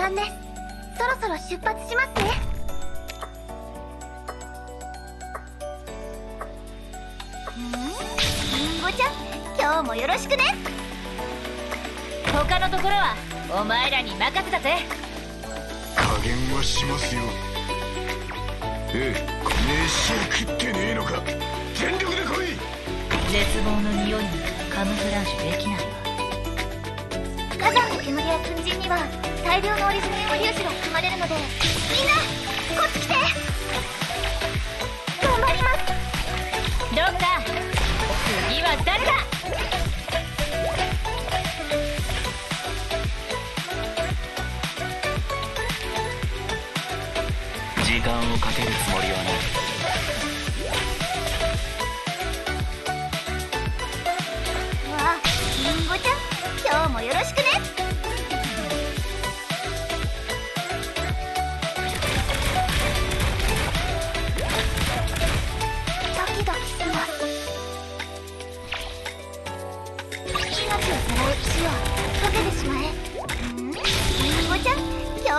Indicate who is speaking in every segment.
Speaker 1: 間です。そろそろ出発しますね。ん？りんごちゃん今日もよろしくね。
Speaker 2: 他のところはお前らに任せたぜ。
Speaker 3: 加減はしますよ。ええ飯を食ってねえのか。全力で来い。
Speaker 2: 絶望の匂いにカムフラージュできないわ
Speaker 1: 火山の煙や粉塵には大量のオリジナル粒子が含まれるのでみんなこっち来て。頑張ります。
Speaker 2: ドクター次は誰だ。
Speaker 4: 時間をかけるつもりはない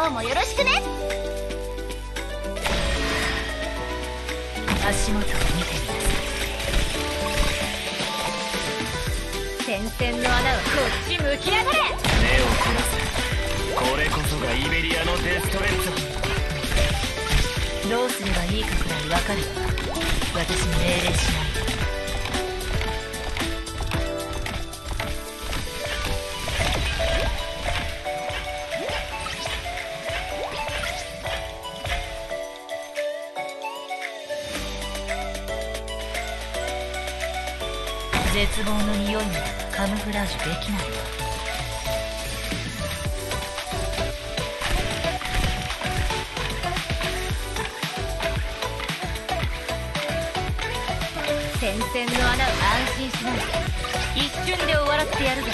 Speaker 1: 今日もよろしくね。
Speaker 2: 足元を見てみなさい点々の穴はこっち向きやがれ。
Speaker 4: 目を凝らせこれこそがイベリアのデストレッツ
Speaker 2: どうすればいいかくらいわかるわ。私に命令しない絶望の匂いにカムフラージュできない。わ点々の穴を安心しない一瞬で終わらせてやるぜ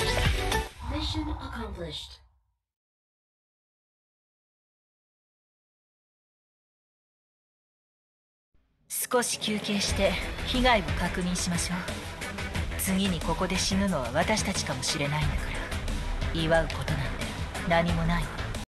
Speaker 5: Mission accomplished.
Speaker 2: 少し休憩して被害を確認しましょう次にここで死ぬのは私たちかもしれないんだから。祝うことなんて何もないわ。